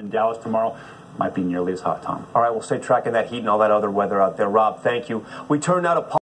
In Dallas tomorrow might be nearly as hot, Tom. All right, we'll stay tracking that heat and all that other weather out there. Rob, thank you. We turn now to